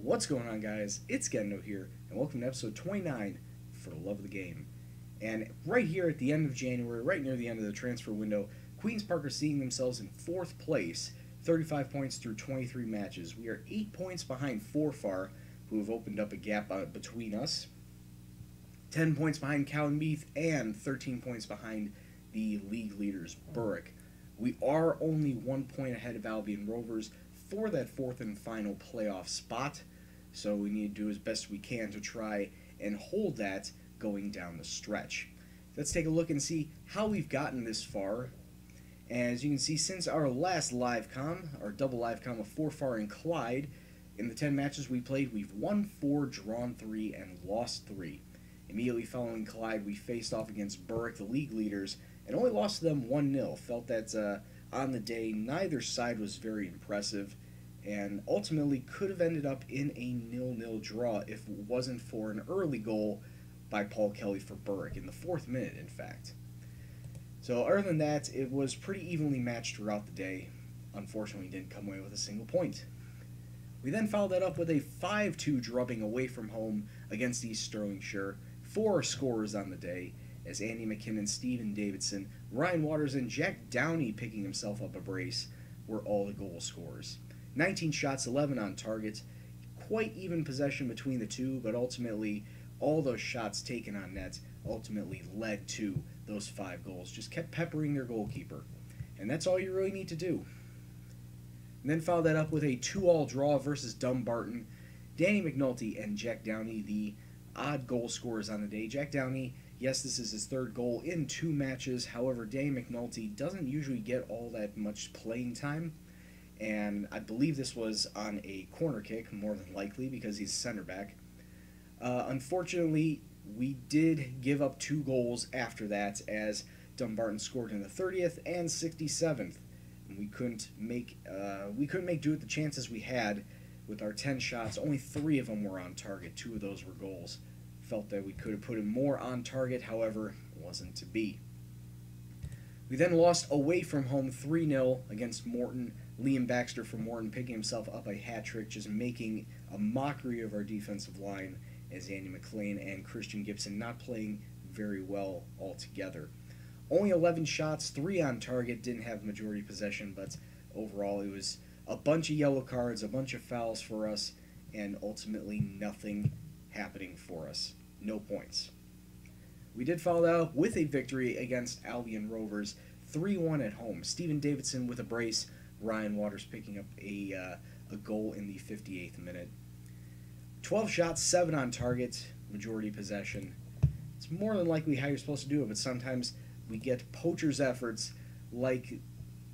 What's going on, guys? It's Gendo here, and welcome to episode 29 for the Love of the Game. And right here at the end of January, right near the end of the transfer window, Queens Park are seeing themselves in fourth place, 35 points through 23 matches. We are 8 points behind Forfar, who have opened up a gap uh, between us, 10 points behind Cowdenbeath, and 13 points behind the league leaders, Berwick. We are only one point ahead of Albion Rovers for that fourth and final playoff spot. So we need to do as best we can to try and hold that going down the stretch. Let's take a look and see how we've gotten this far. As you can see, since our last live com, our double live com of Forfar and Clyde, in the 10 matches we played, we've won 4, drawn 3, and lost 3. Immediately following Clyde, we faced off against Berwick, the league leaders, and only lost to them 1 0. Felt that uh, on the day, neither side was very impressive, and ultimately could have ended up in a nil-nil draw if it wasn't for an early goal by Paul Kelly for Berwick in the fourth minute, in fact. So other than that, it was pretty evenly matched throughout the day. Unfortunately, didn't come away with a single point. We then followed that up with a 5-2 drubbing away from home against East Stirlingshire. Four scorers on the day, as Andy McKinnon, Stephen Davidson, Ryan Waters, and Jack Downey picking himself up a brace were all the goal scorers. 19 shots, 11 on target. Quite even possession between the two, but ultimately, all those shots taken on net ultimately led to those five goals. Just kept peppering their goalkeeper. And that's all you really need to do. And then followed that up with a 2 all draw versus Dumbarton. Danny McNulty and Jack Downey, the odd goal scorers on the day. Jack Downey Yes, this is his third goal in two matches. However, Danny McNulty doesn't usually get all that much playing time. And I believe this was on a corner kick, more than likely, because he's center back. Uh, unfortunately, we did give up two goals after that, as Dumbarton scored in the 30th and 67th. And we couldn't make uh, we couldn't make do with the chances we had with our 10 shots. Only three of them were on target. Two of those were goals. Felt that we could have put him more on target, however, wasn't to be. We then lost away from home 3 0 against Morton. Liam Baxter from Morton picking himself up a hat trick, just making a mockery of our defensive line as Andy McLean and Christian Gibson not playing very well altogether. Only 11 shots, 3 on target, didn't have majority possession, but overall it was a bunch of yellow cards, a bunch of fouls for us, and ultimately nothing happening for us no points. We did follow that up with a victory against Albion Rovers, 3 1 at home. Stephen Davidson with a brace, Ryan Waters picking up a, uh, a goal in the 58th minute. 12 shots, 7 on target, majority possession. It's more than likely how you're supposed to do it, but sometimes we get poachers' efforts like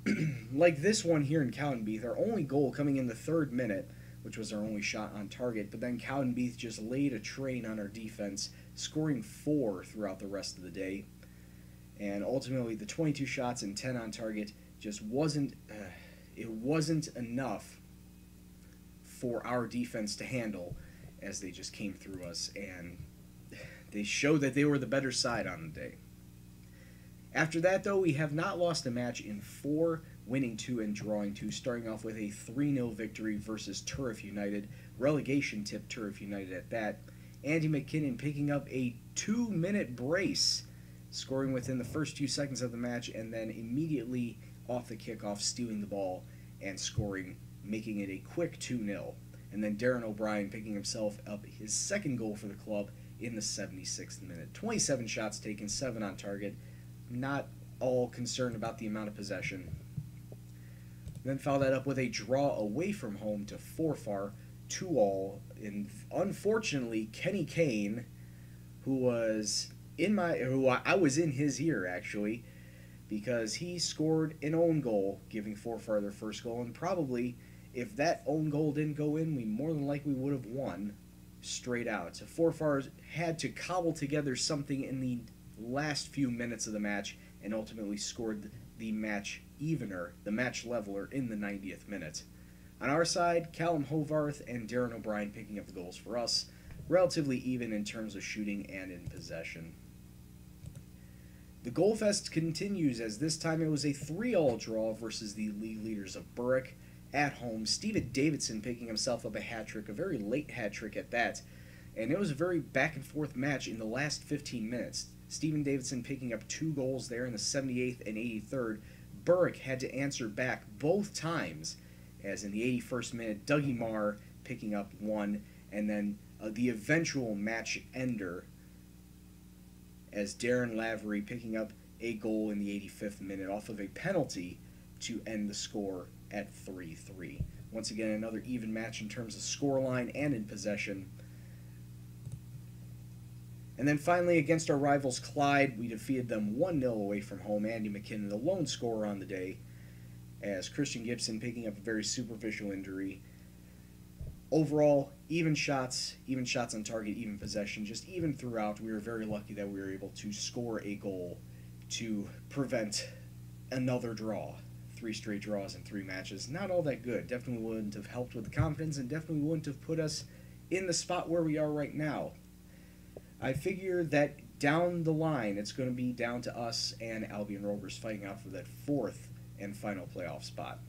like this one here in Cowdenbeath. Our only goal coming in the third minute which was our only shot on target. But then Cowdenbeath just laid a train on our defense, scoring four throughout the rest of the day. And ultimately, the 22 shots and 10 on target just wasn't uh, it wasn't enough for our defense to handle as they just came through us and they showed that they were the better side on the day. After that, though, we have not lost a match in four winning two and drawing two, starting off with a 3 0 victory versus Turriff United, relegation tip Turriff United at that. Andy McKinnon picking up a two minute brace, scoring within the first few seconds of the match, and then immediately off the kickoff, stealing the ball and scoring, making it a quick 2 0. And then Darren O'Brien picking himself up his second goal for the club in the 76th minute. 27 shots taken, 7 on target. Not all concerned about the amount of possession. Then followed that up with a draw away from home to Forfar, two all. And unfortunately, Kenny Kane, who was in my, who I was in his ear actually, because he scored an own goal, giving Forfar their first goal, and probably if that own goal didn't go in, we more than likely would have won straight out. So Forfar had to cobble together something in the last few minutes of the match and ultimately scored the match evener, the match leveler, in the 90th minute. On our side, Callum Hovarth and Darren O'Brien picking up the goals for us, relatively even in terms of shooting and in possession. The goal fest continues as this time it was a 3 all draw versus the league leaders of Berwick at home. Steven Davidson picking himself up a hat trick, a very late hat trick at that. And it was a very back and forth match in the last 15 minutes. Steven Davidson picking up two goals there in the 78th and 83rd. Berwick had to answer back both times, as in the 81st minute, Dougie Marr picking up one, and then uh, the eventual match ender as Darren Lavery picking up a goal in the 85th minute off of a penalty to end the score at 3 3. Once again, another even match in terms of scoreline and in possession. And then finally, against our rivals Clyde, we defeated them 1 0 away from home. Andy McKinnon, the lone scorer on the day, as Christian Gibson picking up a very superficial injury. Overall, even shots, even shots on target, even possession, just even throughout, we were very lucky that we were able to score a goal to prevent another draw. Three straight draws in three matches. Not all that good. Definitely wouldn't have helped with the confidence and definitely wouldn't have put us in the spot where we are right now. I figure that down the line, it's going to be down to us and Albion Rovers fighting out for that fourth and final playoff spot.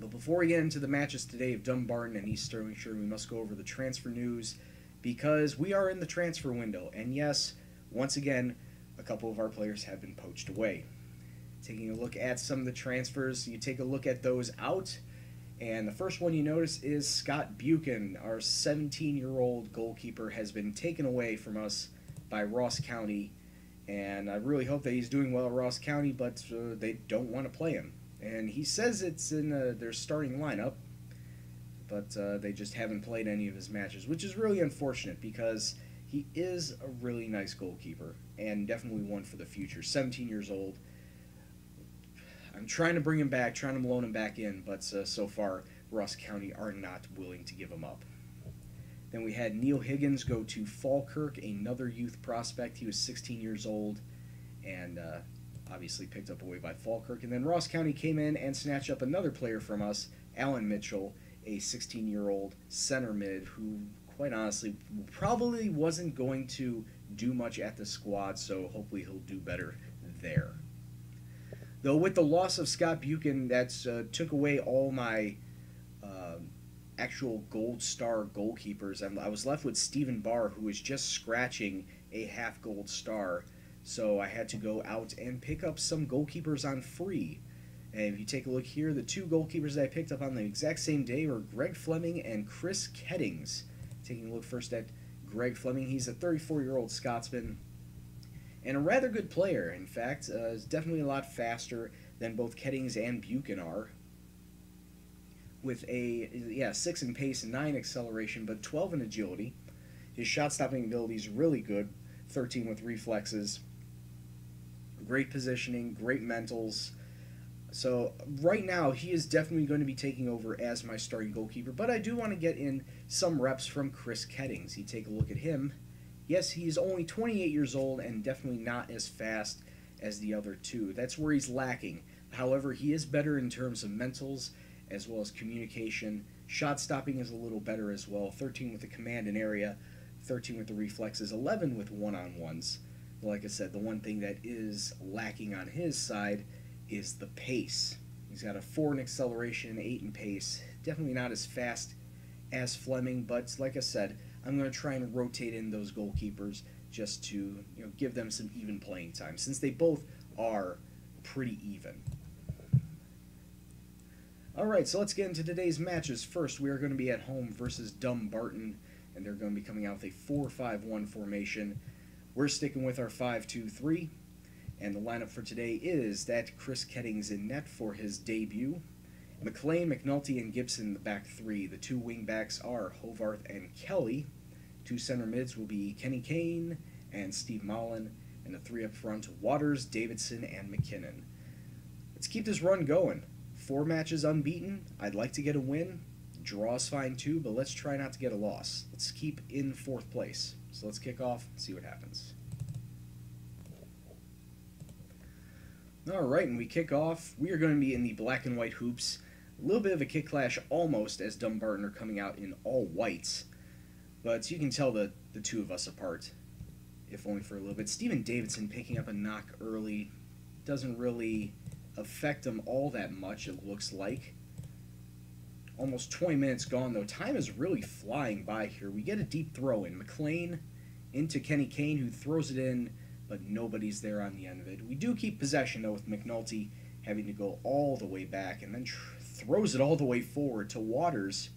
But before we get into the matches today of Dumbarton and East Stirlingshire, we must go over the transfer news because we are in the transfer window. And yes, once again, a couple of our players have been poached away. Taking a look at some of the transfers, you take a look at those out, and the first one you notice is Scott Buchan, our 17 year old goalkeeper, has been taken away from us by Ross County. And I really hope that he's doing well at Ross County, but uh, they don't want to play him. And he says it's in uh, their starting lineup, but uh, they just haven't played any of his matches, which is really unfortunate because he is a really nice goalkeeper and definitely one for the future. 17 years old. I'm trying to bring him back, trying to loan him back in, but uh, so far Ross County are not willing to give him up. Then we had Neil Higgins go to Falkirk, another youth prospect. He was 16 years old and uh, obviously picked up away by Falkirk. And then Ross County came in and snatched up another player from us, Alan Mitchell, a 16 year old center mid who, quite honestly, probably wasn't going to do much at the squad, so hopefully he'll do better there. Though with the loss of Scott Buchan, that's uh, took away all my uh, actual gold star goalkeepers. I'm, i was left with Stephen Barr, who was just scratching a half gold star. So I had to go out and pick up some goalkeepers on free. And if you take a look here, the two goalkeepers that I picked up on the exact same day were Greg Fleming and Chris Kettings. Taking a look first at Greg Fleming, he's a 34 year old Scotsman and a rather good player. In fact, uh, is definitely a lot faster than both Kettings and Buchan are. With a yeah six in pace, nine acceleration, but 12 in agility. His shot stopping ability is really good. 13 with reflexes. Great positioning, great mentals. So right now he is definitely going to be taking over as my starting goalkeeper, but I do want to get in some reps from Chris Kettings. You take a look at him Yes, he's only 28 years old and definitely not as fast as the other two. That's where he's lacking. However, he is better in terms of mentals as well as communication. Shot stopping is a little better as well. 13 with the command and area, 13 with the reflexes, 11 with one on ones. Like I said, the one thing that is lacking on his side is the pace. He's got a 4 in acceleration, 8 in pace. Definitely not as fast as Fleming, but like I said, I'm going to try and rotate in those goalkeepers just to you know give them some even playing time since they both are pretty even. All right, so let's get into today's matches. First, we are going to be at home versus Dumbarton, and they're going to be coming out with a 4-5-1 formation. We're sticking with our 5-2-3, and the lineup for today is that Chris Kettings in net for his debut. McLean, McNulty, and Gibson the back three. The two wing backs are Hovarth and Kelly. Two center mids will be Kenny Kane and Steve Mullen, and the three up front Waters, Davidson, and McKinnon. Let's keep this run going. Four matches unbeaten. I'd like to get a win. Draw's fine too, but let's try not to get a loss. Let's keep in fourth place. So let's kick off and see what happens. All right, and we kick off. We are going to be in the black and white hoops. A little bit of a kick clash almost as Dumbarton are coming out in all whites. But you can tell the, the two of us apart, if only for a little bit. Steven Davidson picking up a knock early doesn't really affect him all that much, it looks like. Almost 20 minutes gone, though. Time is really flying by here. We get a deep throw in. McLean into Kenny Kane, who throws it in, but nobody's there on the end of it. We do keep possession, though, with McNulty having to go all the way back and then tr- throws it all the way forward to Waters.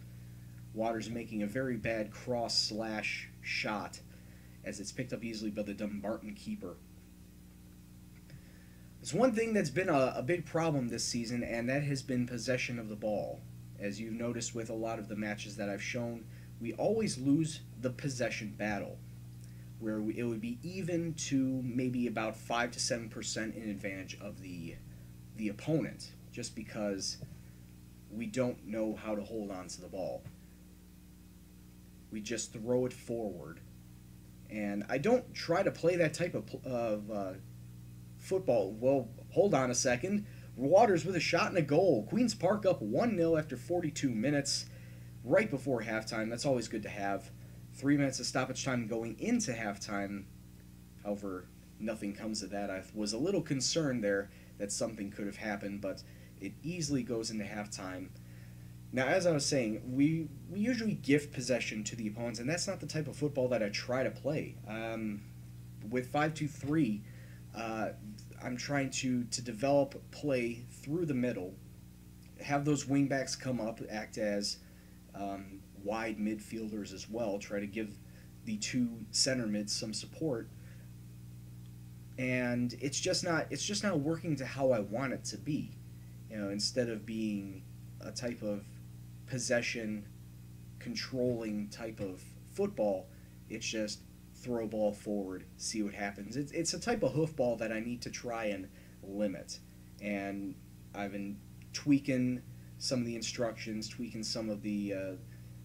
Waters making a very bad cross slash shot as it's picked up easily by the Dumbarton keeper. There's one thing that's been a, a big problem this season, and that has been possession of the ball. As you've noticed with a lot of the matches that I've shown, we always lose the possession battle, where we, it would be even to maybe about five to seven percent in advantage of the the opponent, just because we don't know how to hold on to the ball. We just throw it forward, and I don't try to play that type of of uh, football. Well, hold on a second. Waters with a shot and a goal. Queens Park up 1 0 after 42 minutes, right before halftime. That's always good to have. Three minutes of stoppage time going into halftime. However, nothing comes of that. I was a little concerned there that something could have happened, but it easily goes into halftime. Now, as I was saying, we, we usually give possession to the opponents, and that's not the type of football that I try to play. Um, with 5 2 3, uh, I'm trying to to develop play through the middle, have those wingbacks come up, act as um, wide midfielders as well. Try to give the two center mids some support, and it's just not it's just not working to how I want it to be. You know, instead of being a type of possession controlling type of football, it's just throw ball forward, see what happens. It's, it's a type of hoofball that I need to try and limit. And I've been tweaking some of the instructions, tweaking some of the uh,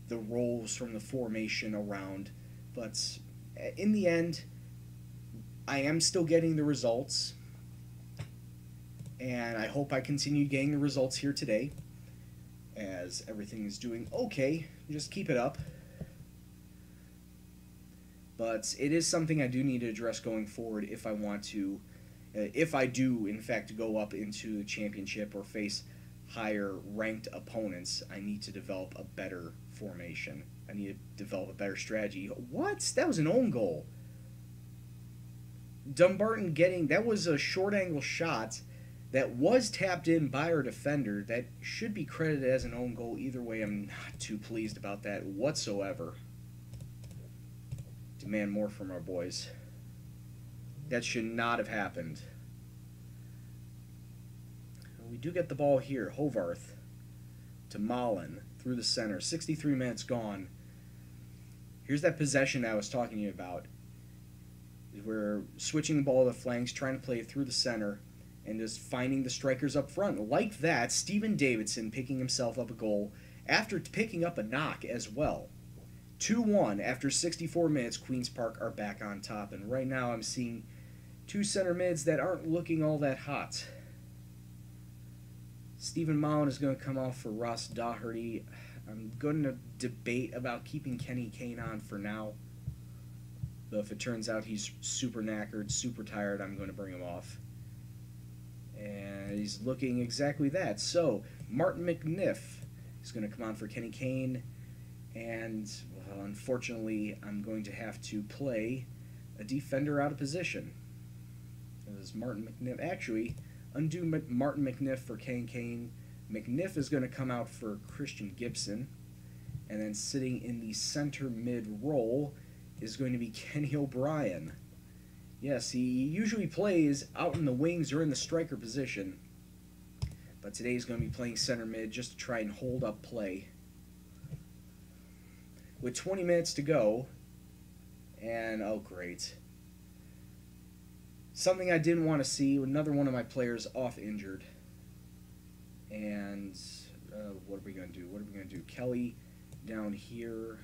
the roles from the formation around. But in the end, I am still getting the results. And I hope I continue getting the results here today. As everything is doing okay. Just keep it up but it is something I do need to address going forward if I want to, uh, if I do in fact go up into the championship or face higher ranked opponents. I need to develop a better formation. I need to develop a better strategy. What? That was an own goal. Dumbarton getting that was a short angle shot that was tapped in by our defender that should be credited as an own goal. Either way, I'm not too pleased about that whatsoever demand more from our boys. That should not have happened. We do get the ball here. Hovarth to Mullen through the center. 63 minutes gone. Here's that possession I was talking to you about. We're switching the ball to the flanks, trying to play through the center, and just finding the strikers up front. Like that, Stephen Davidson picking himself up a goal after picking up a knock as well. 2 1 after 64 minutes. Queen's Park are back on top. And right now I'm seeing two center mids that aren't looking all that hot. Stephen Mullen is going to come off for Ross Doherty. I'm going to debate about keeping Kenny Kane on for now. Though if it turns out he's super knackered, super tired, I'm going to bring him off. And he's looking exactly that. So, Martin McNiff is going to come on for Kenny Kane. And uh, unfortunately, I'm going to have to play a defender out of position. Is Martin McNiff. Actually, undo Martin McNiff for Kane Kane. McNiff is going to come out for Christian Gibson. And then sitting in the center mid role is going to be Kenny O'Brien. Yes, he usually plays out in the wings or in the striker position. But today he's going to be playing center mid just to try and hold up play with 20 minutes to go, and oh, great. Something I didn't want to see another one of my players off injured. And uh, what are we going to do? What are we going to do? Kelly down here.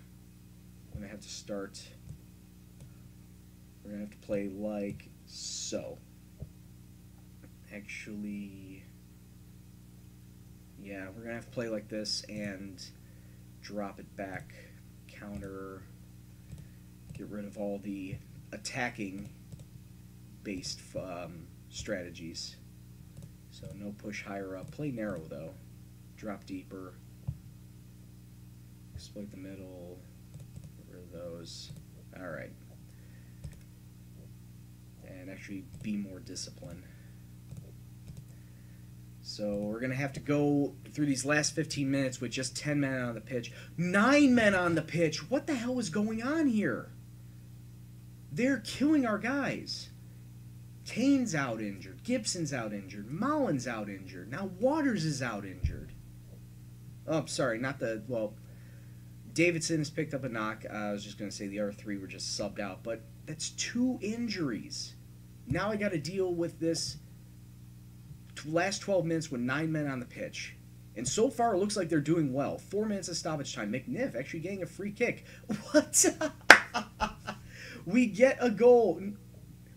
I'm going to have to start. We're going to have to play like so. Actually, yeah, we're going to have to play like this and drop it back counter, get rid of all the attacking based um, strategies. So no push higher up. Play narrow though. Drop deeper. Exploit the middle. Get rid of those. All right. And actually be more disciplined. So we're going to have to go through these last 15 minutes with just 10 men on the pitch. Nine men on the pitch. What the hell is going on here? They're killing our guys. Kane's out injured. Gibson's out injured. Mullen's out injured. Now Waters is out injured. Oh, sorry, not the. Well, Davidson has picked up a knock. Uh, I was just going to say the other three were just subbed out, but that's two injuries. Now I got to deal with this last 12 minutes with nine men on the pitch. And so far, it looks like they're doing well. Four minutes of stoppage time. McNiff actually getting a free kick. What? we get a goal.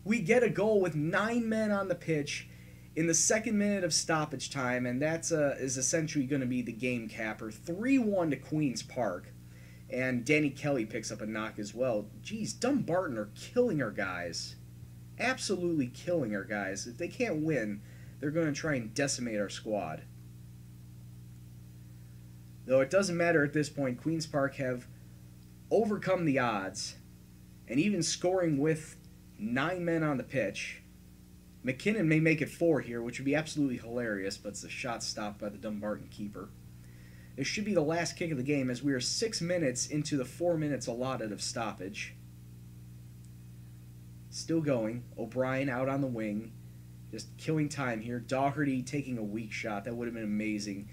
We get a goal with nine men on the pitch in the second minute of stoppage time, and that's uh, is essentially going to be the game capper. 3 1 to Queen's Park. And Danny Kelly picks up a knock as well. Geez, Dumbarton are killing our guys. Absolutely killing our guys. If they can't win, they're going to try and decimate our squad. Though it doesn't matter at this point, Queen's Park have overcome the odds and even scoring with nine men on the pitch. McKinnon may make it four here, which would be absolutely hilarious, but it's a shot stopped by the Dumbarton keeper. This should be the last kick of the game as we are six minutes into the four minutes allotted of stoppage. Still going. O'Brien out on the wing. Just killing time here. Doherty taking a weak shot. That would have been amazing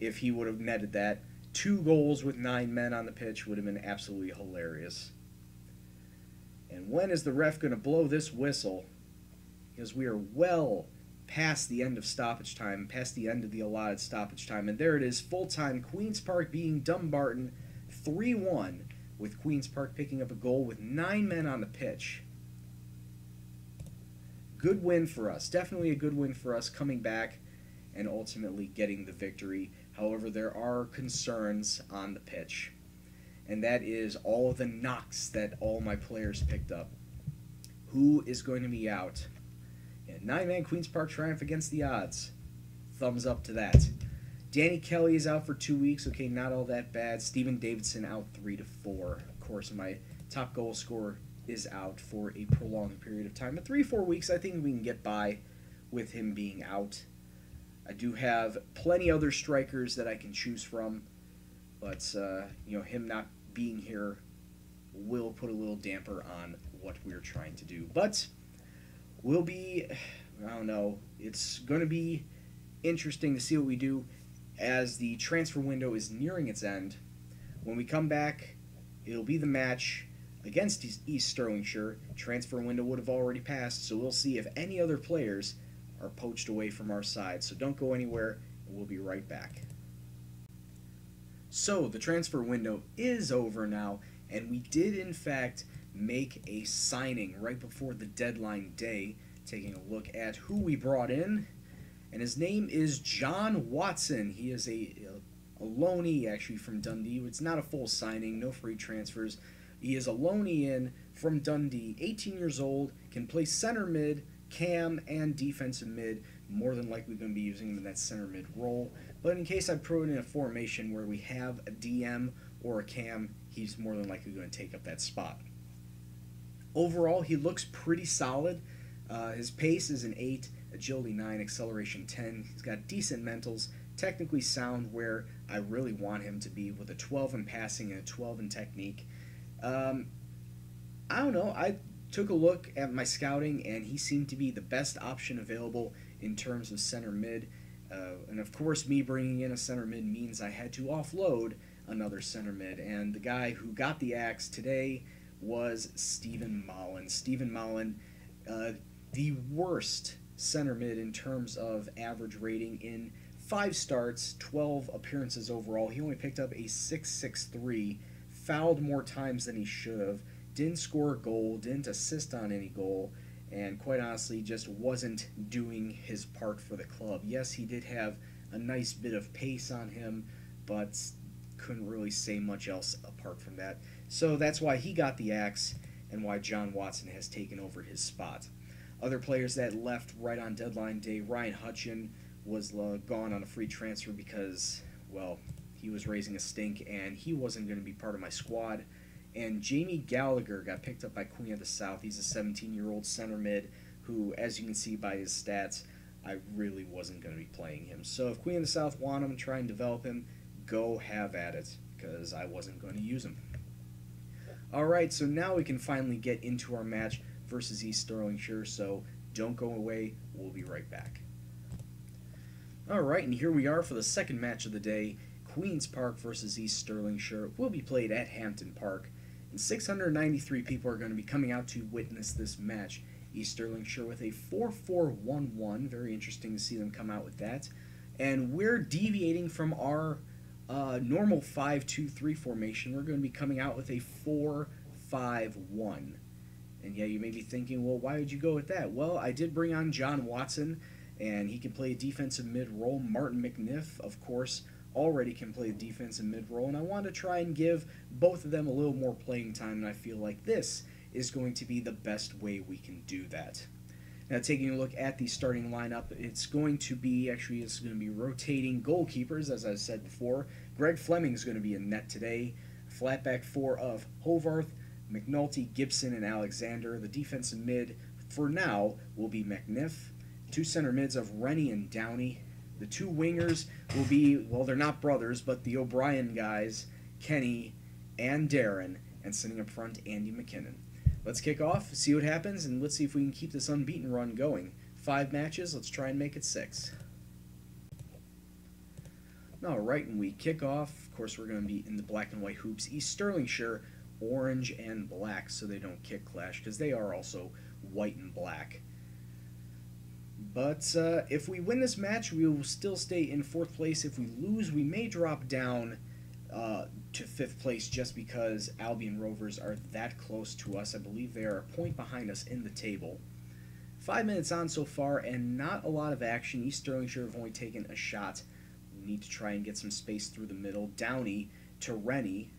if he would have netted that. Two goals with nine men on the pitch would have been absolutely hilarious. And when is the ref going to blow this whistle? Because we are well past the end of stoppage time, past the end of the allotted stoppage time. And there it is, full time. Queen's Park being Dumbarton 3 1, with Queen's Park picking up a goal with nine men on the pitch good win for us. Definitely a good win for us coming back and ultimately getting the victory. However, there are concerns on the pitch, and that is all of the knocks that all my players picked up. Who is going to be out? Nine man Queen's Park triumph against the odds. Thumbs up to that. Danny Kelly is out for two weeks. Okay, not all that bad. Stephen Davidson out three to four. Of course, my top goal scorer is out for a prolonged period of time. In three, four weeks, I think we can get by with him being out. I do have plenty other strikers that I can choose from, but uh, you know him not being here will put a little damper on what we're trying to do. But we'll be, I don't know, it's going to be interesting to see what we do as the transfer window is nearing its end. When we come back, it'll be the match against East Stirlingshire, transfer window would have already passed, so we'll see if any other players are poached away from our side. So don't go anywhere, and we'll be right back. So the transfer window is over now, and we did in fact make a signing right before the deadline day, taking a look at who we brought in. And his name is John Watson. He is a, a, loanee actually from Dundee. It's not a full signing, no free transfers. He is a in from Dundee, 18 years old, can play center mid, cam, and defensive mid. More than likely going to be using him in that center mid role. But in case I put in a formation where we have a DM or a cam, he's more than likely going to take up that spot. Overall, he looks pretty solid. Uh, his pace is an 8, agility 9, acceleration 10. He's got decent mentals, technically sound where I really want him to be with a 12 in passing and a 12 in technique. Um, I don't know. I took a look at my scouting, and he seemed to be the best option available in terms of center mid. Uh, and of course, me bringing in a center mid means I had to offload another center mid. And the guy who got the axe today was Stephen Mullen. Stephen Mullen, uh, the worst center mid in terms of average rating in five starts, 12 appearances overall. He only picked up a 663 fouled more times than he should have, didn't score a goal, didn't assist on any goal, and quite honestly just wasn't doing his part for the club. Yes, he did have a nice bit of pace on him, but couldn't really say much else apart from that. So that's why he got the axe and why John Watson has taken over his spot. Other players that left right on deadline day, Ryan Hutchin was uh, gone on a free transfer because, well, he was raising a stink, and he wasn't going to be part of my squad. And Jamie Gallagher got picked up by Queen of the South. He's a 17 year old center mid who, as you can see by his stats, I really wasn't going to be playing him. So if Queen of the South want him try and develop him, go have at it, because I wasn't going to use him. Alright, so now we can finally get into our match versus East Stirlingshire, so don't go away, we'll be right back. Alright, and here we are for the second match of the day. Queen's Park versus East Stirlingshire will be played at Hampden Park, and 693 people are going to be coming out to witness this match. East Stirlingshire with a 4-4-1-1. Very interesting to see them come out with that. And we're deviating from our uh, normal 5-2-3 formation. We're going to be coming out with a 4-5-1. And yeah, you may be thinking, well, why would you go with that? Well, I did bring on John Watson, and he can play a defensive mid role. Martin McNiff, of course, already can play defensive mid role, and I want to try and give both of them a little more playing time, and I feel like this is going to be the best way we can do that. Now, taking a look at the starting lineup, it's going to be actually it's going to be rotating goalkeepers, as I said before. Greg Fleming is going to be in net today. Flatback four of Hovarth, McNulty, Gibson, and Alexander. The defensive mid for now will be McNiff. Two center mids of Rennie and Downey. The two wingers will be well, they're not brothers, but the O'Brien guys, Kenny and Darren, and sitting up front, Andy McKinnon let's kick off, see what happens, and let's see if we can keep this unbeaten run going. Five matches, let's try and make it six. All right, and we kick off. Of course, we're going to be in the black and white hoops. East Stirlingshire, orange and black, so they don't kick clash, because they are also white and black. But uh, if we win this match, we will still stay in fourth place. If we lose, we may drop down uh, to fifth place just because Albion Rovers are that close to us. I believe they are a point behind us in the table. Five minutes on so far, and not a lot of action. East Stirlingshire have only taken a shot. We need to try and get some space through the middle. Downey to Rennie.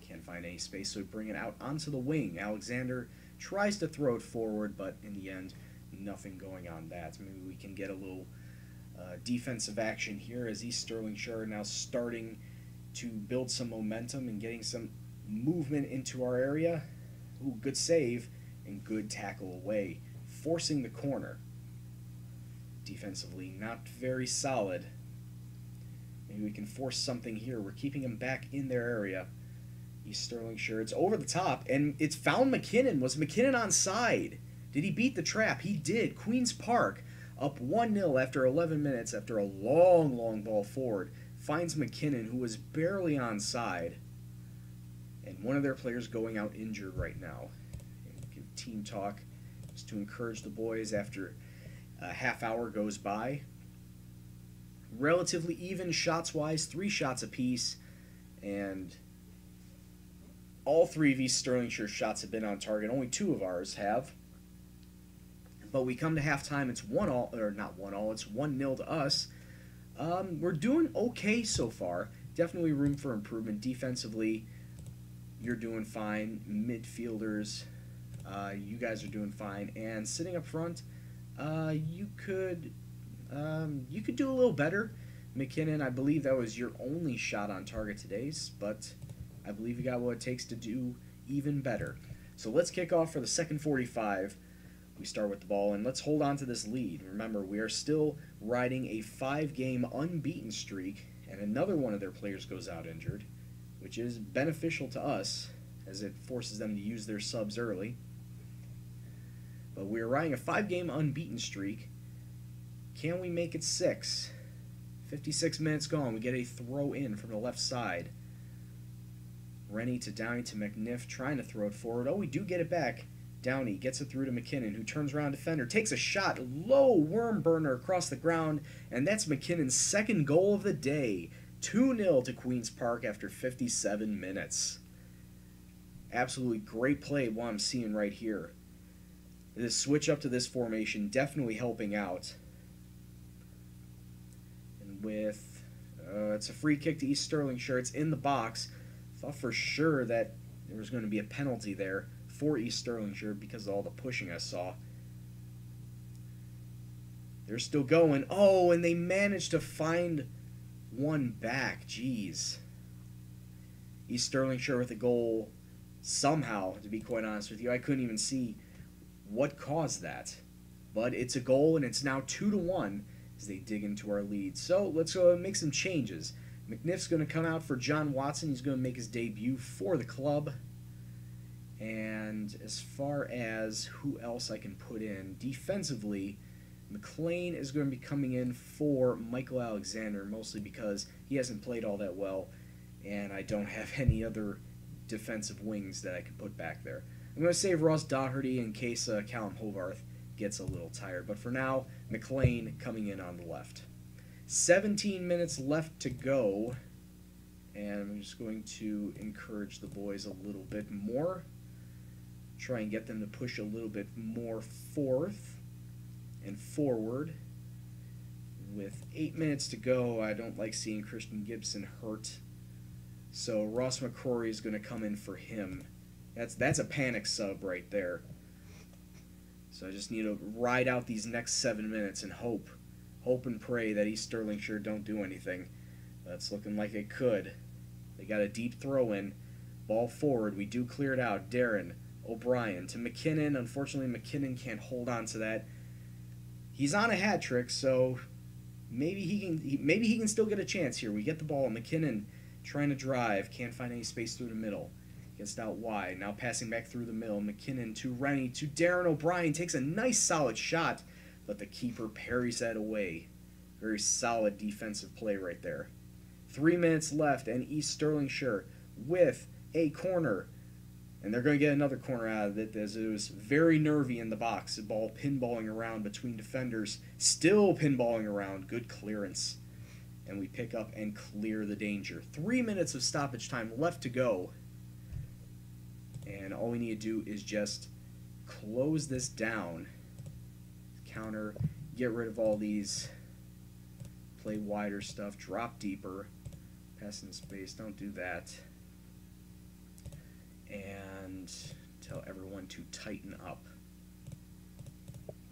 Can't find any space, so we bring it out onto the wing. Alexander tries to throw it forward, but in the end, nothing going on that. Maybe we can get a little uh, defensive action here as East Stirlingshire are now starting to build some momentum and getting some movement into our area. Ooh, good save and good tackle away, forcing the corner. Defensively, not very solid. Maybe we can force something here. We're keeping them back in their area. East Stirlingshire. It's over the top, and it's found McKinnon. Was McKinnon on side? Did he beat the trap? He did. Queen's Park up 1 0 after 11 minutes after a long, long ball forward finds McKinnon, who was barely on side, and one of their players going out injured right now. Team talk just to encourage the boys after a half hour goes by. Relatively even shots wise, three shots apiece, and all three of East Stirlingshire shots have been on target. Only two of ours have. But we come to halftime, it's one all, or not one all, it's one nil to us. Um, we're doing okay so far. Definitely room for improvement defensively. You're doing fine. Midfielders, uh, you guys are doing fine. And sitting up front, uh, you could um, you could do a little better. McKinnon, I believe that was your only shot on target today, but I believe you got what it takes to do even better. So let's kick off for the second 45 we start with the ball and let's hold on to this lead. Remember, we are still riding a five game unbeaten streak, and another one of their players goes out injured, which is beneficial to us as it forces them to use their subs early. But we are riding a five game unbeaten streak. Can we make it six? 56 minutes gone. We get a throw in from the left side. Rennie to Downey to McNiff trying to throw it forward. Oh, we do get it back. Downey gets it through to McKinnon, who turns around defender, takes a shot, low worm burner across the ground, and that's McKinnon's second goal of the day. 2 0 to Queen's Park after 57 minutes. Absolutely great play, what I'm seeing right here. This switch up to this formation definitely helping out. And with. Uh, it's a free kick to East Stirlingshire. It's in the box. Thought for sure that there was going to be a penalty there for East Stirlingshire because of all the pushing I saw. They're still going. Oh, and they managed to find one back. Jeez. East Stirlingshire with a goal somehow, to be quite honest with you. I couldn't even see what caused that. But it's a goal, and it's now 2 to 1 as they dig into our lead. So let's go and make some changes. McNiff's going to come out for John Watson. He's going to make his debut for the club. And as far as who else I can put in, defensively, McLean is going to be coming in for Michael Alexander, mostly because he hasn't played all that well, and I don't have any other defensive wings that I can put back there. I'm going to save Ross Doherty in case uh, Callum Hovarth gets a little tired, but for now, McLean coming in on the left. 17 minutes left to go, and I'm just going to encourage the boys a little bit more try and get them to push a little bit more forth and forward. With eight minutes to go, I don't like seeing Christian Gibson hurt. So Ross McCrory is going to come in for him. That's that's a panic sub right there. So I just need to ride out these next seven minutes and hope, hope and pray that East Stirlingshire don't do anything. That's looking like it could. They got a deep throw in, ball forward. We do clear it out. Darren O'Brien to McKinnon. Unfortunately, McKinnon can't hold on to that. He's on a hat trick, so maybe he can. Maybe he can still get a chance here. We get the ball. McKinnon trying to drive, can't find any space through the middle. Gets out wide. Now passing back through the middle. McKinnon to Rennie to Darren O'Brien takes a nice solid shot, but the keeper parries that away. Very solid defensive play right there. Three minutes left, and East Stirlingshire with a corner and they're going to get another corner out of it as it was very nervy in the box. The ball pinballing around between defenders, still pinballing around. Good clearance. And we pick up and clear the danger. Three minutes of stoppage time left to go. And all we need to do is just close this down. Counter, get rid of all these play wider stuff, drop deeper, pass in space, don't do that and tell everyone to tighten up.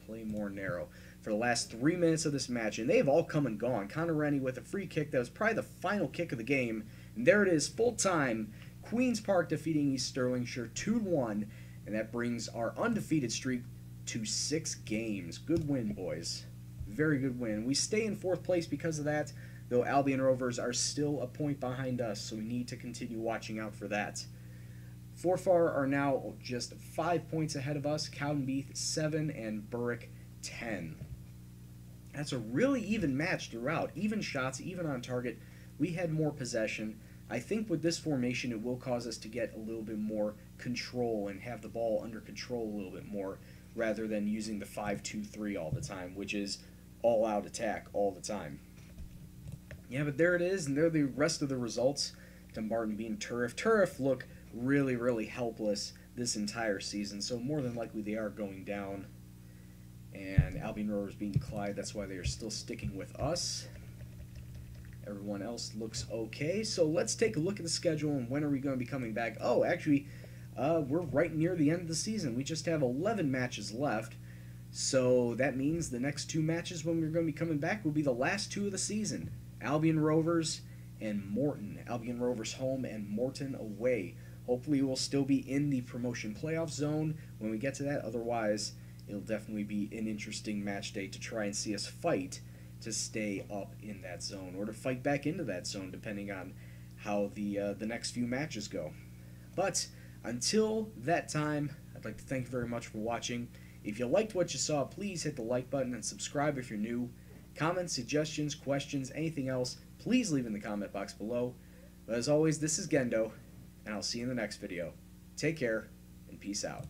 Play more narrow. For the last three minutes of this match, and they've all come and gone. Connor Rennie with a free kick that was probably the final kick of the game. And there it is, full time. Queen's Park defeating East Stirlingshire 2 1, and that brings our undefeated streak to six games. Good win, boys. Very good win. We stay in fourth place because of that, though Albion Rovers are still a point behind us, so we need to continue watching out for that. Forfar are now just five points ahead of us. Cowdenbeath seven and Berwick ten. That's a really even match throughout. Even shots, even on target. We had more possession. I think with this formation, it will cause us to get a little bit more control and have the ball under control a little bit more rather than using the 5 2 3 all the time, which is all out attack all the time. Yeah, but there it is, and there are the rest of the results. Dumbarton being Turriff. Turriff look really, really helpless this entire season. So more than likely they are going down. And Albion Rovers being Clyde, that's why they are still sticking with us. Everyone else looks okay. So let's take a look at the schedule and when are we going to be coming back? Oh, actually, uh, we're right near the end of the season. We just have 11 matches left. So that means the next two matches when we're going to be coming back will be the last two of the season. Albion Rovers and Morton. Albion Rovers home and Morton away. Hopefully, we'll still be in the promotion playoff zone when we get to that. Otherwise, it'll definitely be an interesting match day to try and see us fight to stay up in that zone or to fight back into that zone, depending on how the uh, the next few matches go. But until that time, I'd like to thank you very much for watching. If you liked what you saw, please hit the like button and subscribe if you're new. Comments, suggestions, questions, anything else, please leave in the comment box below. But as always, this is Gendo, and I'll see you in the next video. Take care, and peace out.